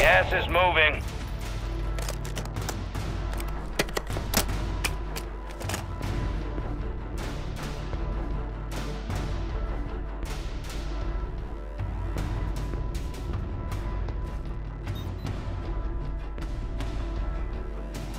Gas is moving.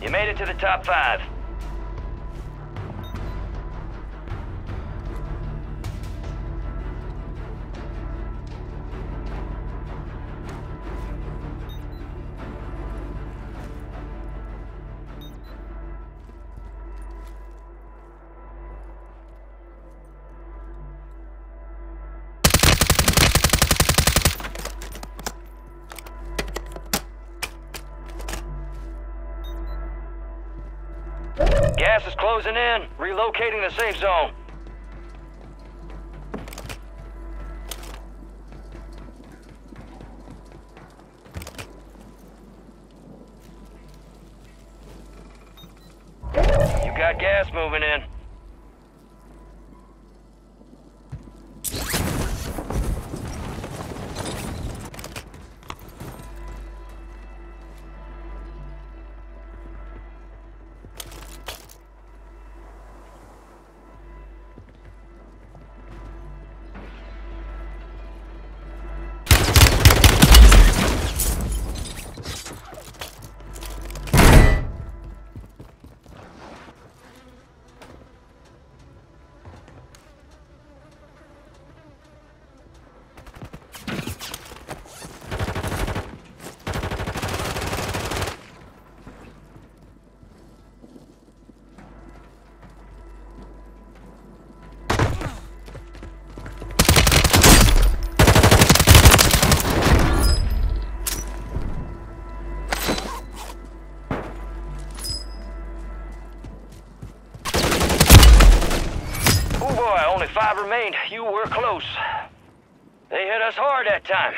You made it to the top five. Gas is closing in. Relocating the safe zone. You got gas moving in. Five remained. You were close. They hit us hard that time.